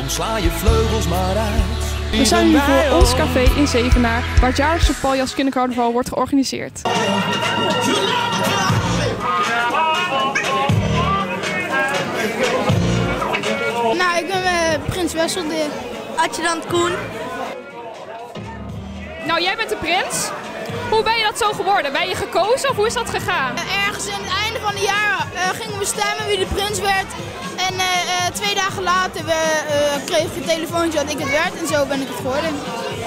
Kom sla je vleugels maar uit. We zijn hier voor ons café in Zevenaar, waar het jaarlijkse Paljas Kindercarnaval wordt georganiseerd. Nou, ik ben uh, Prins Wesselde. Adjudant Koen. Nou, jij bent de prins. Hoe ben je dat zo geworden? Ben je gekozen of hoe is dat gegaan? Ergens in het einde van het jaar uh, gingen we stemmen wie de prins werd. En uh, twee dagen later we, kreeg ik een telefoontje dat ik het werd en zo ben ik het geworden.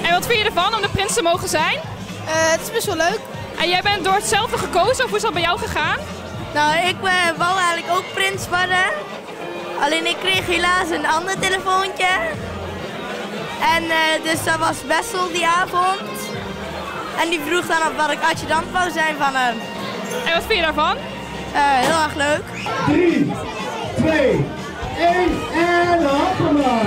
En wat vind je ervan om de prins te mogen zijn? het is best wel leuk. En jij bent door hetzelfde gekozen of hoe is dat bij jou gegaan? Nou, ik wou eigenlijk ook prins worden. Alleen ik kreeg helaas een ander telefoontje. En uh, dus dat was Wessel die avond. En die vroeg dan of wat ik adjudant wou zijn van hem. En wat vind je daarvan? Uh, heel erg leuk. 3, 2, 1 en hoppala!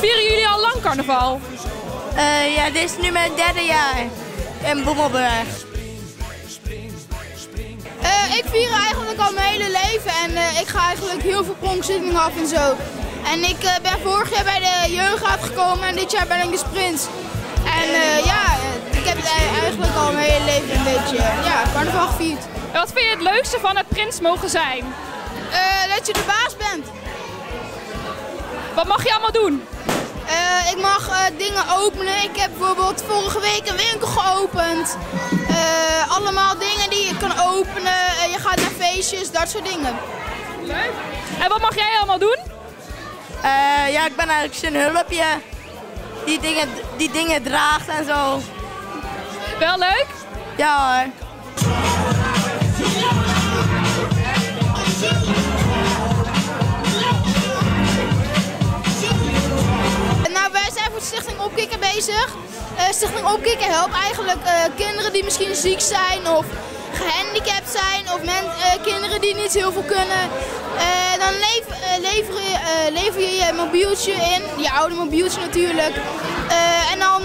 Vieren jullie al lang carnaval? Uh, ja, dit is nu mijn derde jaar in Bommelburg. Uh, ik vier eigenlijk al mijn hele leven en uh, ik ga eigenlijk heel veel pronkzittingen af en zo. En ik uh, ben vorig jaar bij de jeugd uitgekomen en dit jaar ben ik dus prins. En ja, ik heb het eigenlijk al mijn hele leven een beetje ja, carnaval gevierd. En wat vind je het leukste van het prins mogen zijn? dat je de baas bent. Wat mag je allemaal doen? Uh, ik mag dingen openen. Ik heb bijvoorbeeld vorige week een winkel geopend. Allemaal dingen die je kan openen. je gaat naar feestjes, dat soort dingen. Leuk. En wat mag jij allemaal doen? Ja, ik ben eigenlijk zijn hulpje. Die dingen, die dingen draagt en zo. Wel leuk? Ja hoor. Stichting Opkikken bezig. Uh, Stichting Opkikken helpt eigenlijk uh, kinderen die misschien ziek zijn of gehandicapt zijn of men, uh, kinderen die niet heel veel kunnen. dan lever, lever, je, lever je je mobieltje in, je oude mobieltje natuurlijk. en dan,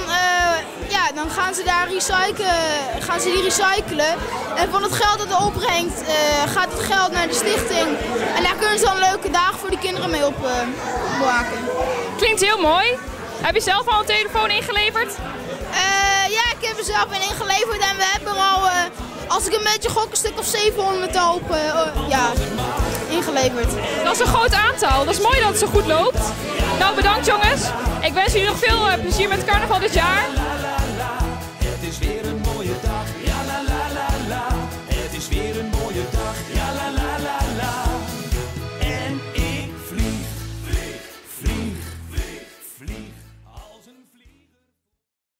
ja, dan gaan ze daar recyclen, gaan ze die recyclen. En van het geld dat er opbrengt, gaat het geld naar de stichting. En daar kunnen ze dan leuke dagen voor die kinderen mee opmaken. Klinkt heel mooi. Heb je zelf al een telefoon ingeleverd? Ja, ik heb er zelf een ingeleverd en we hebben er al, als ik een beetje gok, een stuk of 700 al uh, ja, ingeleverd. Dat is een groot aantal. Dat is mooi dat het zo goed loopt. Nou, bedankt jongens. Ik wens jullie nog veel plezier met carnaval dit jaar. Het is weer een